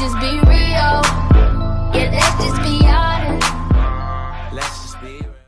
let's just be real. Yeah, let's just be honest. Let's just be real.